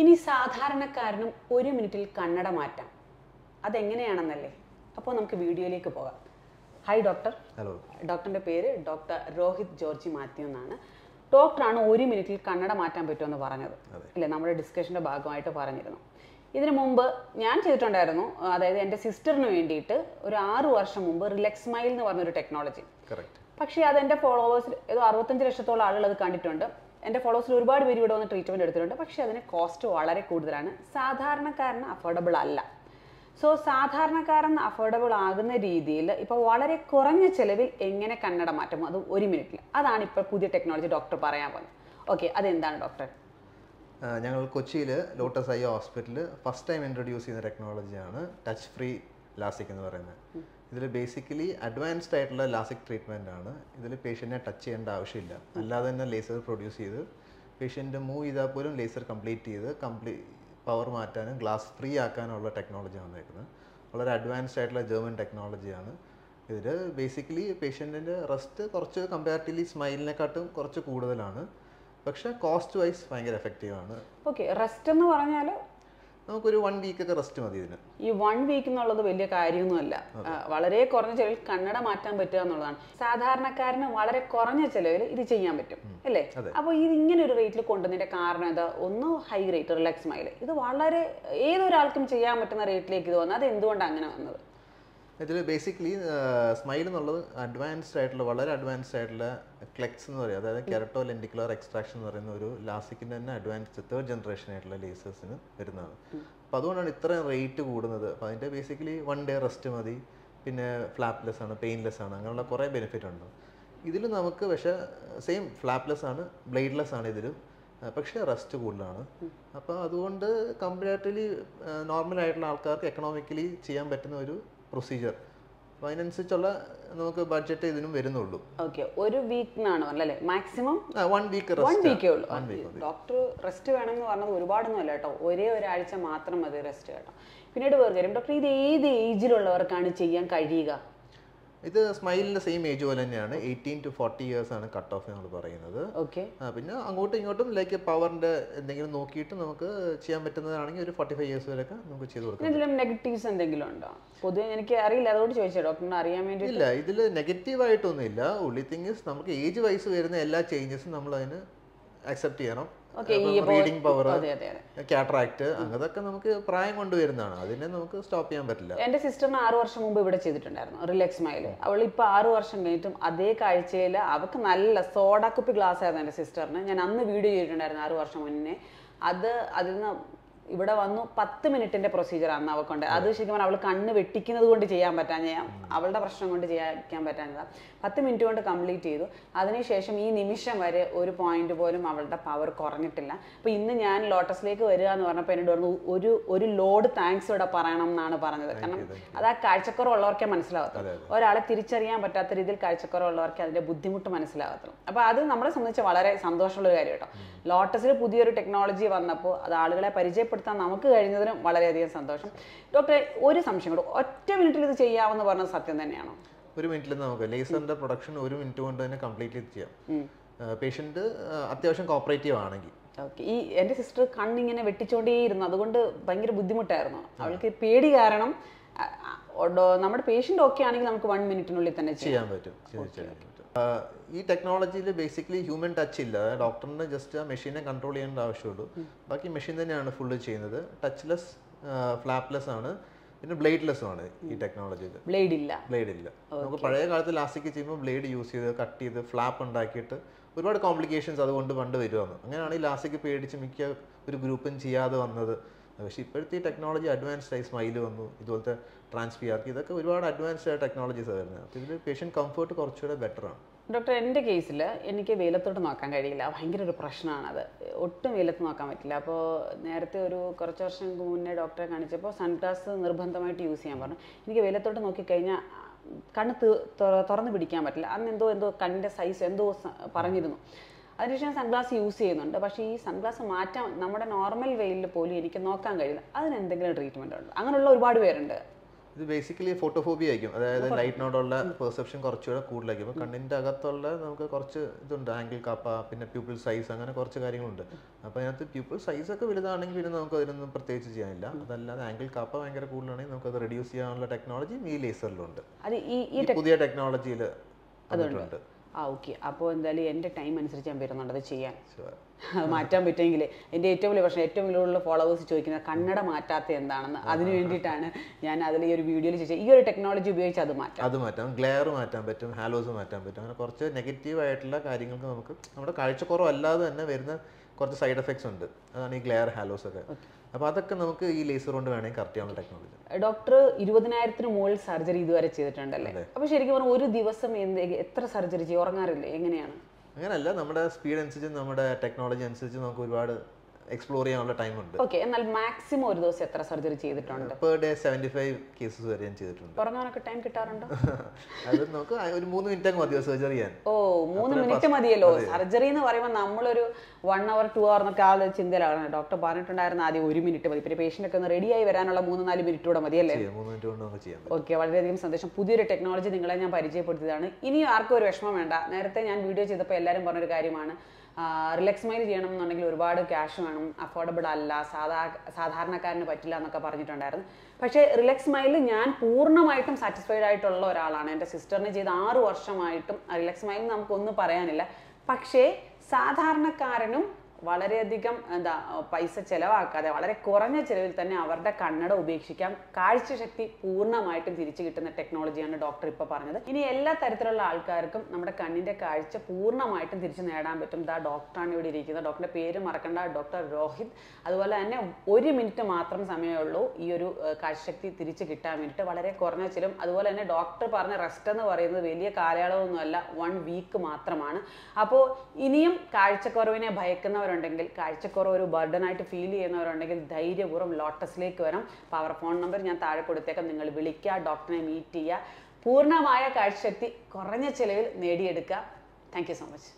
ഇനി സാധാരണക്കാരനും ഒരു മിനിറ്റിൽ കണ്ണട മാറ്റാം. അതെങ്ങനെയാണെന്നല്ലേ? അപ്പോൾ നമുക്ക് വീഡിയോയിലേക്ക് പോകാം. ഹായ് ഡോക്ടർ ഹലോ ഡോക്ടറിന്റെ പേര് ഡോക്ടർ രോഹിത് ജോർജി മാത്യു എന്നാണ്. ഡോക്ടറാണ് ഒരു മിനിറ്റിൽ കണ്ണട മാറ്റാൻ പറ്റുമെന്ന് പറഞ്ഞത്. അല്ലേ? നമ്മുടെ ഡിസ്കഷന്റെ ഭാഗമായിട്ട് പറഞ്ഞിരുന്നു. ഇതിനു മുമ്പ് ഞാൻ ചെയ്തിട്ടുണ്ടായിരുന്നു. അതായത് എന്റെ സിസ്റ്ററിന് വേണ്ടിയിട്ട് ഒരു ആറ് വർഷം മുമ്പ് റിലക്സ് മൈൽ എന്ന് പറഞ്ഞൊരു ടെക്നോളജി. പക്ഷേ അത് എന്റെ ഫോളോവേഴ്സ് ഏതോ അറുപത്തഞ്ച് ലക്ഷത്തോളം ആളുകൾ അത് കണ്ടിട്ടുണ്ട്. എന്റെ ഫോളോവേഴ്സിൽ ഒരുപാട് പേര് ഇവിടെ വന്ന് ട്രീറ്റ്മെന്റ് എടുത്തിട്ടുണ്ട്. പക്ഷേ അതിന് കോസ്റ്റ് വളരെ കൂടുതലാണ്. സാധാരണക്കാരന് അഫോർഡബിൾ അല്ല. സോ സാധാരണക്കാരൻ അഫോർഡബിൾ ആകുന്ന രീതിയിൽ ഇപ്പോൾ വളരെ കുറഞ്ഞ ചിലവിൽ എങ്ങനെ കണ്ണട മാറ്റും? അത് ഒരു മിനിറ്റിൽ അതാണ് ഇപ്പോൾ പുതിയ ടെക്നോളജി ഡോക്ടർ പറയാൻ പോകുന്നത്. ഓക്കെ അതെന്താണ് ഡോക്ടർ ഞങ്ങൾ കൊച്ചിയിൽ ലോട്ടസ് ഐ ഹോസ്പിറ്റലിൽ ഫസ്റ്റ് ടൈം ഇൻട്രൊഡ്യൂസ് ചെയ്യുന്ന ടെക്നോളജിയാണ് ടച്ച് ഫ്രീ ലാസിക് എന്ന് പറയുന്നത്. ഇതിൽ ബേസിക്കലി അഡ്വാൻസ്ഡ് ആയിട്ടുള്ള ലാസിക് ട്രീറ്റ്മെന്റ് ആണ്. ഇതിൽ പേഷ്യന്റിനെ ടച്ച് ചെയ്യേണ്ട ആവശ്യമില്ല. അല്ലാതെ തന്നെ ലേസർ പ്രൊഡ്യൂസ് ചെയ്ത് പേഷ്യന്റ് മൂവ് ചെയ്താൽ പോലും ലേസർ കംപ്ലീറ്റ് ചെയ്ത് കംപ്ലീറ്റ് പവർ മാറ്റാനും ഗ്ലാസ് ഫ്രീ ആക്കാനുള്ള ടെക്നോളജി വന്നേക്കുന്നത്. വളരെ അഡ്വാൻസ്ഡ് ആയിട്ടുള്ള ജർമ്മൻ ടെക്നോളജിയാണ് ഇതിൽ ബേസിക്കലി പേഷ്യന്റിന്റെ റെസ്റ്റ് കുറച്ച് കമ്പാരിറ്റീവ്ലി സ്മൈലിനെക്കാട്ടും കുറച്ച് കൂടുതലാണ്. പക്ഷേ കോസ്റ്റ് വൈസ് ഭയങ്കര എഫക്റ്റീവ് ആണ്. ഓക്കെ റെസ്റ്റ് എന്ന് പറഞ്ഞാൽ നമുക്കൊരു വൺ വീക്ക് ഒക്കെ റെസ്റ്റ് മതി ഇതിന്. ഈ വൺ വീക്ക് എന്നുള്ളത് വലിയ കാര്യമൊന്നുമല്ല. വളരെ കുറഞ്ഞ ചെലവിൽ കണ്ണട മാറ്റാൻ പറ്റുക എന്നുള്ളതാണ്. സാധാരണക്കാരന് വളരെ കുറഞ്ഞ ചെലവിൽ ഇത് ചെയ്യാൻ പറ്റും അല്ലേ? അപ്പോൾ ഇത് ഇങ്ങനെ ഒരു റേറ്റിൽ കൊണ്ടുവന്നതിന്റെ കാരണം എന്താ? ഒന്ന് ഹൈ റേറ്റ് റിലാക്സ് മൈൽ ഇത് വളരെ ഏതൊരാൾക്കും ചെയ്യാൻ പറ്റുന്ന റേറ്റിലേക്ക് ഇത് വന്നത്. അത് എന്തുകൊണ്ടാണ് അങ്ങനെ വന്നത്? ഇതിൽ ബേസിക്കലി സ്മൈൽ എന്നുള്ളത് അഡ്വാൻസ്ഡ് ആയിട്ടുള്ള വളരെ അഡ്വാൻസ്ഡ് ആയിട്ടുള്ള ക്ലെക്സ് എന്ന് പറയും. അതായത് കെരട്ടോ ലെൻഡിക്കുലർ എക്സ്ട്രാക്ഷൻ എന്ന് പറയുന്ന ഒരു ലാസിക്കിന്റെ തന്നെ അഡ്വാൻസ്ഡ് തേർഡ് ജനറേഷൻ ആയിട്ടുള്ള ലേസേഴ്സിന് വരുന്നതാണ്. അപ്പോൾ അതുകൊണ്ടാണ് ഇത്രയും റേറ്റ് കൂടുന്നത്. അപ്പോൾ അതിന്റെ ബേസിക്കലി വൺ ഡേ റെസ്റ്റ് മതി. പിന്നെ ഫ്ലാപ്ലെസ് ആണ് പെയിൻലെസ് ആണ് അങ്ങനെയുള്ള കുറേ ബെനിഫിറ്റ് ഉണ്ട്. ഇതിൽ നമുക്ക് പക്ഷേ സെയിം ഫ്ലാപ്ലെസ് ആണ് ബ്ലേഡ്ലെസ് ആണ് ഇതിലും. പക്ഷേ റെസ്റ്റ് കൂടുതലാണ്. അപ്പോൾ അതുകൊണ്ട് കമ്പാരിറ്റീവ്ലി നോർമൽ ആയിട്ടുള്ള ആൾക്കാർക്ക് എക്കണോമിക്കലി ചെയ്യാൻ പറ്റുന്ന ഒരു പ്രൊസീജിയർ അപ്പോൾ അതിനനുസരിച്ചുള്ള നമുക്ക് ബഡ്ജറ്റ് ഇതിനും വരുന്നുള്ളൂ. ഓക്കെ ഒരു വീക്ക് എന്നാണ് പറഞ്ഞത് അല്ലേ മാക്സിമം വൺ വീക്ക് വൺ വീക്കേ ഉള്ളൂ. ഡോക്ടർ റെസ്റ്റ് വേണമെന്ന് പറഞ്ഞത് ഒരുപാടൊന്നും അല്ല കേട്ടോ. ഒരേ ഒരാഴ്ച മാത്രം മതി റെസ്റ്റ് കേട്ടോ പിന്നീട് വേറെ കാര്യം ഡോക്ടർ ഇത് ഏത് ഏജിലുള്ളവർക്കാണ് ചെയ്യാൻ കഴിയുക? ഇത് സ്മൈലിന്റെ സെയിം ഏജ് പോലെ തന്നെയാണ്. എയ്റ്റീൻ ടു ഫോർട്ടി ഇയേഴ്സ് ആണ് കട്ട് ഓഫ് നമ്മൾ പറയുന്നത്. ഓക്കെ പിന്നെ അങ്ങോട്ടും ഇങ്ങോട്ടും ലൈക്ക് പവറിന്റെ എന്തെങ്കിലും നോക്കിയിട്ട് നമുക്ക് ചെയ്യാൻ പറ്റുന്നതാണെങ്കിൽ ഒരു ഫോർട്ടി ഫൈവ് ഇയേഴ്സ് വരെയൊക്കെ നമുക്ക് ചെയ്ത് കൊടുക്കാം. ഇതിലും നെഗറ്റീവ്സ് എന്തെങ്കിലും ഉണ്ടോ? പൊതുവെ എനിക്ക് അറിയില്ല. അതുകൊണ്ട് ചോദിച്ചാൽ ഡോക്ടറിന് അറിയാൻ വേണ്ടി ഇല്ല ഇതിൽ നെഗറ്റീവ് ആയിട്ടൊന്നുമില്ല. ഉള്ളി തിങ്സ് നമുക്ക് ഏജ് വൈസ് വരുന്ന എല്ലാ ചേഞ്ചസും നമ്മൾ അതിന് അക്സെപ്റ്റ് ചെയ്യണം. ഇപ്പോ- പവർ അതെ അതെ അതെ. കാറ്ററാക്ട് നമുക്ക് പ്രായം കൊണ്ടുവരുന്നതാണ്. അതിനെ നമുക്ക് സ്റ്റോപ്പ് ചെയ്യാൻ പറ്റില്ല. എന്റെ സിസ്റ്ററിന് ആറു വർഷം മുമ്പ് ഇവിടെ ചെയ്തിട്ടുണ്ടായിരുന്നു റിലാക്സ് മൈൽ അവൾ ഇപ്പൊ ആറു വർഷം കഴിഞ്ഞിട്ടും അതേ കാഴ്ചയിൽ അവക്ക് നല്ല സോഡാ കുപ്പി ഗ്ലാസ് ആയിരുന്നു എന്റെ സിസ്റ്ററിന് ഞാൻ അന്ന് വീഡിയോ ചെയ്തിട്ടുണ്ടായിരുന്നു ആറു വർഷം മുന്നേ. അത് അതിൽ നിന്ന് ഇവിടെ വന്നു പത്ത് മിനിറ്റിന്റെ പ്രൊസീജിയർ ആണ് അവൾക്കുണ്ട്. അത് ശരിക്കും പറഞ്ഞാൽ അവൾ കണ്ണ് വെട്ടിക്കുന്നത് കൊണ്ട് ചെയ്യാൻ പറ്റാൻ അവളുടെ പ്രശ്നം കൊണ്ട് ചെയ്യാൻ പറ്റാഞ്ഞതാ. പത്ത് മിനിറ്റ് കൊണ്ട് കംപ്ലീറ്റ് ചെയ്തു. അതിനുശേഷം ഈ നിമിഷം വരെ ഒരു പോയിന്റ് പോലും അവളുടെ പവർ കുറഞ്ഞിട്ടില്ല. അപ്പൊ ഇന്ന് ഞാൻ ലോട്ടസിലേക്ക് വരിക എന്ന് പറഞ്ഞപ്പോൾ എന്നോട് പറഞ്ഞു ഒരു ഒരു ലോഡ് താങ്ക്സ് ഇവിടെ പറയണം എന്നാണ് പറഞ്ഞത്. കാരണം അത് ആ കാഴ്ചക്കുറവുള്ളവർക്കേ മനസ്സിലാവത്തുള്ളൂ. ഒരാളെ തിരിച്ചറിയാൻ പറ്റാത്ത രീതിയിൽ കാഴ്ചക്കുറവുള്ളവർക്ക് അതിന്റെ ബുദ്ധിമുട്ട് മനസ്സിലാകത്തുള്ളൂ അപ്പൊ അത് നമ്മളെ സംബന്ധിച്ച് വളരെ സന്തോഷമുള്ള ഒരു കാര്യം കേട്ടോ ലോട്ടസിൽ പുതിയൊരു ടെക്നോളജി വന്നപ്പോൾ അത് ആളുകളെ പരിചയപ്പെടുത്താൻ നമുക്ക് കഴിഞ്ഞതിനും വളരെയധികം സന്തോഷം. ഡോക്ടറെ ഒരു സംശയം കൂടെ. ഒറ്റ മിനിറ്റിൽ ഇത് ചെയ്യാമെന്ന് പറഞ്ഞത് സത്യം തന്നെയാണോ? ഒരു മിനിറ്റിൽ നമുക്ക്. ലേസറിന്റെ പ്രൊഡക്ഷൻ ഒരു മിനിറ്റ് കൊണ്ട് തന്നെ കംപ്ലീറ്റ്ലി ചെയ്യാം. പേഷ്യന്റ് അത്യാവശ്യം കോപ്പറേറ്റീവ് ആണെങ്കിൽ. ഓക്കെ. ഈ എന്റെ സിസ്റ്റർ കണ്ണിങ്ങനെ വെട്ടിച്ചോണ്ടേയിരുന്നു. അതുകൊണ്ട് ഭയങ്കര ബുദ്ധിമുട്ടായിരുന്നു. അവൾക്ക് പേടി കാരണം നമ്മുടെ പേഷ്യന്റ് ഓക്കെ ആണെങ്കിൽ നമുക്ക് വൺ മിനിറ്റിനുള്ളിൽ തന്നെ ചെയ്യാൻ പറ്റും. ഈ ടെക്നോളജിയിൽ ബേസിക്കലി ഹ്യൂമൻ ടച്ച് ഇല്ല. ഡോക്ടറിന് ജസ്റ്റ് ആ മെഷീനെ കൺട്രോൾ ചെയ്യേണ്ട ആവശ്യമുള്ളൂ. ബാക്കി മെഷീൻ തന്നെയാണ് ഫുള്ള് ചെയ്യുന്നത്. ടച്ച്ലെസ് ഫ്ലാപ്ലെസ് ആണ്. പിന്നെ ബ്ലേഡ്ലെസ് ആണ് ഈ ടെക്നോളജിയിൽ ബ്ലേഡ് ഇല്ല. ബ്ലേഡ് ഇല്ല. നമുക്ക് പഴയ കാലത്ത് ലാസ്റ്റിക്ക് ചെയ്യുമ്പോൾ ബ്ലേഡ് യൂസ് ചെയ്ത് കട്ട് ചെയ്ത് ഫ്ലാപ്പ് ഉണ്ടാക്കിയിട്ട് ഒരുപാട് കോംപ്ലിക്കേഷൻസ് അതുകൊണ്ട് പണ്ട് വരുവാണ് അങ്ങനെയാണ് ഈ ലാസ്റ്റിക്ക് പേടിച്ച് മിക്ക ഒരു ഗ്രൂപ്പും ചെയ്യാതെ വന്നത്. പക്ഷേ ഇപ്പോഴത്തെ ഈ ടെക്നോളജി അഡ്വാൻസ്ഡ് ആയി സ്മൈൽ വന്നു ഇതുപോലത്തെ ട്രാൻസ്പിയാർക്ക് ഇതൊക്കെ ഒരുപാട് അഡ്വാൻസ്ഡ് ആയ ടെക്നോളജീസ് വരുന്നത്. അപ്പോൾ ഇതിൽ പേഷ്യന്റ് കംഫർട്ട് കുറച്ചുകൂടെ ബെറ്റർ ആണ്. ഡോക്ടർ എന്റെ കേസിൽ എനിക്ക് വെയിലത്തോട്ട് നോക്കാൻ കഴിയില്ല. ഭയങ്കര ഒരു പ്രശ്നമാണത്. ഒട്ടും വെയിലത്ത് നോക്കാൻ പറ്റില്ല. അപ്പോൾ നേരത്തെ ഒരു കുറച്ച് വർഷം മുന്നേ ഡോക്ടറെ കാണിച്ചപ്പോൾ സൺഗ്ലാസ് നിർബന്ധമായിട്ട് യൂസ് ചെയ്യാൻ പറഞ്ഞു. എനിക്ക് വെയിലത്തോട്ട് നോക്കിക്കഴിഞ്ഞാൽ കണ്ണ് തുറന്ന് പിടിക്കാൻ പറ്റില്ല. അന്ന് എന്തോ എന്തോ കണ്ണിന്റെ സൈസ് എന്തോ പറഞ്ഞിരുന്നു. അതിനുശേഷം സൺഗ്ലാസ് യൂസ് ചെയ്യുന്നുണ്ട്. പക്ഷേ ഈ സൺഗ്ലാസ് മാറ്റാൻ നമ്മുടെ നോർമൽ വെയിലിൽ പോലും എനിക്ക് നോക്കാൻ കഴിയില്ല. അതിനെന്തെങ്കിലും ട്രീറ്റ്മെന്റ് ഉണ്ട്. അങ്ങനെയുള്ള ഒരുപാട് പേരുണ്ട്. ഇത് ബേസിക്കലി ഫോട്ടോഫോബിയ ആയിരിക്കും. അതായത് ലൈറ്റിനോടുള്ള പെർസെപ്ഷൻ കുറച്ചുകൂടെ കൂടുതലായിരിക്കും. അപ്പോൾ കണ്ണിന്റെ അകത്തുള്ള നമുക്ക് കുറച്ച് ഇതുണ്ട്. ആംഗിൾ കാപ്പ പിന്നെ പ്യൂപ്പിൾ സൈസ് അങ്ങനെ കുറച്ച് കാര്യങ്ങളുണ്ട്. അപ്പോൾ അതിനകത്ത് പ്യൂപ്പിൾ സൈസ് ഒക്കെ വലുതാണെങ്കിൽ പിന്നെ നമുക്ക് അതിനൊന്നും പ്രത്യേകിച്ച് ചെയ്യാനില്ല. അതല്ലാതെ ആംഗിൾ കാപ്പ ഭയങ്കര കൂടുതലാണെങ്കിൽ അത് റെഡ്യൂസ് ചെയ്യാനുള്ള ടെക്നോളജി ഈ ലേസറിലുണ്ട് അത് ഈ പുതിയ ടെക്നോളജിയിൽ വന്നിട്ടുണ്ട് ആ ഓക്കെ. അപ്പോൾ എന്തായാലും എന്റെ ടൈം അനുസരിച്ച് ഞാൻ വരുന്നുണ്ട്. അത് ചെയ്യാൻ. അത് മാറ്റാൻ പറ്റുമെങ്കിൽ എന്റെ ഏറ്റവും വലിയ പ്രശ്നം ഏറ്റവും വലിയ ഫോളോവേഴ്സ് ചോദിക്കുന്നത് കണ്ണട മാറ്റാത്ത എന്താണെന്ന്. അതിന് വേണ്ടിയിട്ടാണ് ഞാൻ അതിൽ ഈ ഒരു വീഡിയോയിൽ ചോദിച്ചത് ഈ ഒരു ടെക്നോളജി ഉപയോഗിച്ച് അത് മാറ്റാം. അത് മാറ്റാം. ഗ്ലെയർ മാറ്റാൻ പറ്റും ഹാലോസ് മാറ്റാൻ പറ്റും. അങ്ങനെ കുറച്ച് നെഗറ്റീവ് ആയിട്ടുള്ള കാര്യങ്ങൾക്ക് നമുക്ക് നമ്മുടെ കാഴ്ചക്കുറവല്ലാതെ തന്നെ വരുന്ന കുറച്ച് സൈഡ് എഫക്ട്സ് ഉണ്ട്. അതാണ് ഈ ഗ്ലെയർ ഹാലോസ് ഒക്കെ. അപ്പോൾ അതൊക്കെ നമുക്ക് ഈ ലേസർ കൊണ്ട് വേണമെങ്കിൽ കറക്റ്റ് ചെയ്യാനുള്ള ടെക്നോളജി ഡോക്ടർ ഇരുപതിനായിരത്തിന് മുകളിൽ സർജറി ഇതുവരെ ചെയ്തിട്ടുണ്ടല്ലേ? അപ്പോൾ ശരിക്കും പറഞ്ഞാൽ ഒരു ദിവസം എന്ത് എത്ര സർജറി ചെയ്യും? ഉറങ്ങാറില്ലേ? എങ്ങനെയാണ്? അങ്ങനെയല്ല നമ്മുടെ സ്പീഡ് അനുസരിച്ച് നമ്മുടെ ടെക്നോളജി അനുസരിച്ച് നമുക്ക് ഒരുപാട് എക്സ്പ്ലോർ ചെയ്യാനുള്ള ടൈം ഉണ്ട്. ഓക്കെ എന്നാൽ മാക്സിമം ഒരു ദിവസം എത്ര സർജറി ചെയ്തിട്ടുണ്ട്? Per day seventy five cases വരെ ഞാൻ ചെയ്തിട്ടുണ്ട്. ഉറങ്ങാനൊക്കെ ടൈം കിട്ടാറുണ്ടോ? അത് നമുക്ക് ഒരു മൂന്ന് മിനിറ്റ് അങ്ങ് മതിയോ സർജറി ചെയ്യാൻ. ഓ മൂന്ന് മിനിറ്റ് മതിയല്ലോ. സർജറി എന്ന് പറയുമ്പോൾ നമ്മളൊരു വൺ അവർ ടു അവർ എന്നൊക്കെ ആ ചിന്തയിലാണ്. ഡോക്ടർ പറഞ്ഞിട്ടുണ്ടായിരുന്ന ആദ്യം ഒരു മിനിറ്റ് മതി. പിന്നെ പേഷ്യന്റ് ഒക്കെ ഒന്ന് റെഡി ആയി വരാനുള്ള മൂന്ന് നാല് മിനിറ്റ് കൂടെ മതിയല്ലേ മൂന്ന് മിനിറ്റ് കൊണ്ട് നമുക്ക് ചെയ്യാം ഓക്കെ വളരെയധികം സന്തോഷം. പുതിയൊരു ടെക്നോളജി നിങ്ങളെ ഞാൻ പരിചയപ്പെടുത്തിയതാണ്. ഇനി ആർക്കും ഒരു വിഷമം വേണ്ട. നേരത്തെ ഞാൻ വീഡിയോ ചെയ്തപ്പോൾ എല്ലാവരും പറഞ്ഞൊരു കാര്യമാണ്. റിലാക്സ് മൈൻഡ് ചെയ്യണം എന്നുണ്ടെങ്കിൽ ഒരുപാട് ക്യാഷ് വേണം അഫോർഡബിൾ അല്ല സാധാ സാധാരണക്കാരന് പറ്റില്ല എന്നൊക്കെ പറഞ്ഞിട്ടുണ്ടായിരുന്നു. പക്ഷേ റിലാക്സ് മൈൽ ഞാൻ പൂർണമായിട്ടും സാറ്റിസ്ഫൈഡ് ആയിട്ടുള്ള ഒരാളാണ്. എന്റെ സിസ്റ്ററിന് ചെയ്ത് ആറ് വർഷമായിട്ടും റിലാക്സ് മൈൽ നമുക്കൊന്നും പറയാനില്ല. പക്ഷേ സാധാരണക്കാരനും വളരെയധികം എന്താ പൈസ ചിലവാക്കാതെ വളരെ കുറഞ്ഞ ചിലവിൽ തന്നെ അവരുടെ കണ്ണട ഉപേക്ഷിക്കാം. കാഴ്ചശക്തി പൂർണമായിട്ടും തിരിച്ചു കിട്ടുന്ന ടെക്നോളജിയാണ് ഡോക്ടർ ഇപ്പോൾ പറഞ്ഞത്. ഇനി എല്ലാ തരത്തിലുള്ള ആൾക്കാർക്കും നമ്മുടെ കണ്ണിന്റെ കാഴ്ച പൂർണമായിട്ടും തിരിച്ചു നേടാൻ പറ്റും. ദാ ഡോക്ടറാണ് ഇവിടെ ഇരിക്കുന്നത്. ഡോക്ടറുടെ പേര് മറക്കണ്ട ഡോക്ടർ രോഹിത്. അതുപോലെ തന്നെ ഒരു മിനിറ്റ് മാത്രം സമയമുള്ളൂ ഈ ഒരു കാഴ്ചശക്തി തിരിച്ചു കിട്ടാൻ വേണ്ടിയിട്ട്. വളരെ കുറഞ്ഞ ചിലവും അതുപോലെ തന്നെ ഡോക്ടർ പറഞ്ഞ റെസ്റ്റ് എന്ന് പറയുന്നത് വലിയ കാലയളവൊന്നുമല്ല വൺ വീക്ക് മാത്രമാണ്. അപ്പോൾ ഇനിയും കാഴ്ചക്കുറവിനെ ഭയക്കുന്നവരുണ്ടെങ്കിൽ കാഴ്ചക്കുറവ് ഒരു ബർഡൻ ആയിട്ട് ഫീൽ ചെയ്യുന്നവരുണ്ടെങ്കിൽ ധൈര്യപൂർവം ലോട്ടസിലേക്ക് വരാം അപ്പോൾ അവരുടെ ഫോൺ നമ്പർ ഞാൻ താഴെ കൊടുത്തേക്കാം. നിങ്ങൾ വിളിക്കുക ഡോക്ടറിനെ മീറ്റ് ചെയ്യുക. പൂർണമായ കാഴ്ചശക്തി കുറഞ്ഞ ചിലവിൽ നേടിയെടുക്കുക. Thank so much